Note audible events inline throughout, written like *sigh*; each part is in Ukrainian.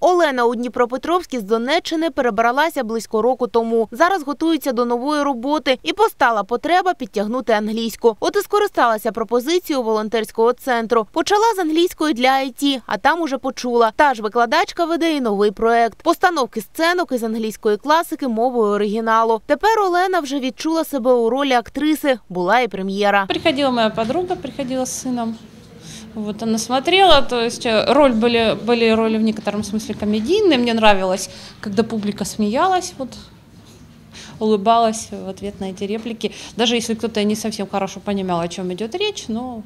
Олена у Дніпропетровській з Донеччини перебралася близько року тому. Зараз готується до нової роботи і постала потреба підтягнути англійську. От і скористалася пропозицією волонтерського центру. Почала з англійської для IT, а там уже почула. Та ж викладачка веде і новий проект. Постановки сценок із англійської класики мовою оригіналу. Тепер Олена вже відчула себе у ролі актриси. Була і прем'єра. Приходила моя подруга, приходила с сыном. Вот она смотрела, то есть э, роль были, были роли в некотором смысле комедийные. Мне нравилось, когда публика смеялась, вот улыбалась в ответ на эти реплики. Даже если кто-то не совсем хорошо понимал, о чем идет речь, но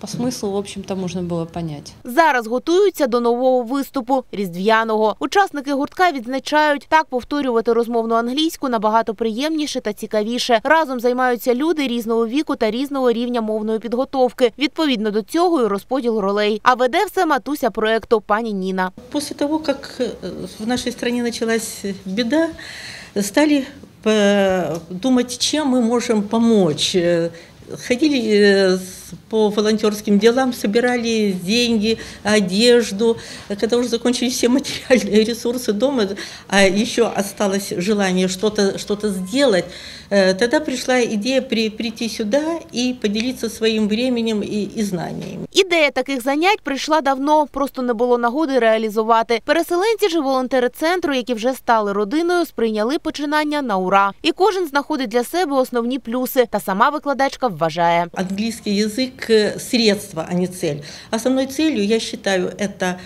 по смыслу, в общем-то, можно было понять. Зараз готуються до нового виступу різдвяного. Учасники гуртка відзначають, так повторювати розмовну англійську набагато приємніше та цікавіше. Разом займаються люди різного віку та різного рівня мовної підготовки. Відповідно до цього і розподіл ролей. А веде все матуся проекту пані Ніна. После того, как э, в нашей стране началась беда, стали э, думать, чем мы можем помочь. Э, Ходили э, с- по волонтерским делам, собирали деньги, одежду. Когда уже закончились все материальные *laughs* ресурсы дома, а еще осталось желание что-то что сделать, э, тогда пришла идея при, прийти сюда и поделиться своим временем и, и знаниями. Ідея таких занять прийшла давно, просто не було нагоди реалізувати. Переселенці ж і волонтери центру, які вже стали родиною, сприйняли починання на ура. І кожен знаходить для себе основні плюси. Та сама викладачка вважає. Английский язык э, – средство, а не цель. Основной целью, я считаю, это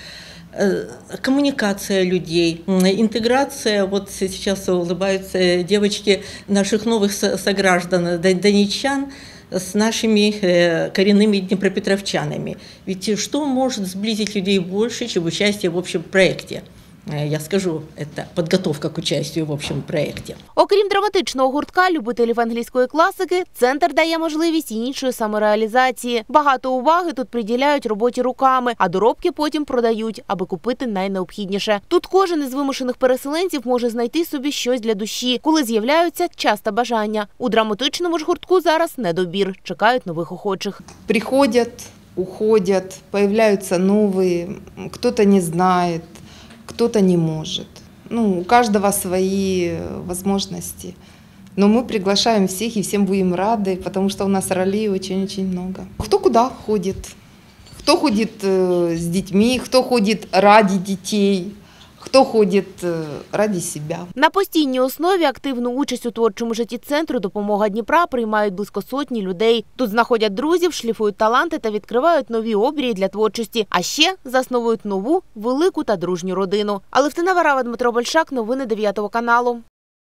э, коммуникация людей, интеграция, вот сейчас улыбаются э, девочки наших новых со- сограждан, э, дон- донечан, с нашими коренными днепропетровчанами. Ведь что может сблизить людей больше, чем участие в общем проекте? Э, Я скажу, это подготовка к участию в общем проекте. Окрім драматичного гуртка любителів англійської класики, центр дає можливість і іншої самореалізації. Багато уваги тут приділяють роботі руками, а доробки потім продають, аби купити найнеобхідніше. Тут кожен із вимушених переселенців може знайти собі щось для душі, коли з'являються часто бажання. У драматичному ж гуртку зараз недобір. Чекають нових охочих. приходят, уходят, появляются новые, кто-то не знает, Кто-то не может. Ну, у каждого свои э, возможности. Но мы приглашаем всех и всем будем рады, потому что у нас ролей очень-очень много. Кто куда ходит? Кто ходит э, с детьми, кто ходит ради детей, кто ходить раді себе. На постійній основі активну участь у творчому житті центру «Допомога Дніпра» приймають близько сотні людей. Тут знаходять друзів, шліфують таланти та відкривають нові обрії для творчості. А ще засновують нову, велику та дружню родину. Алевтина Варава, Дмитро Большак. Новини 9 каналу.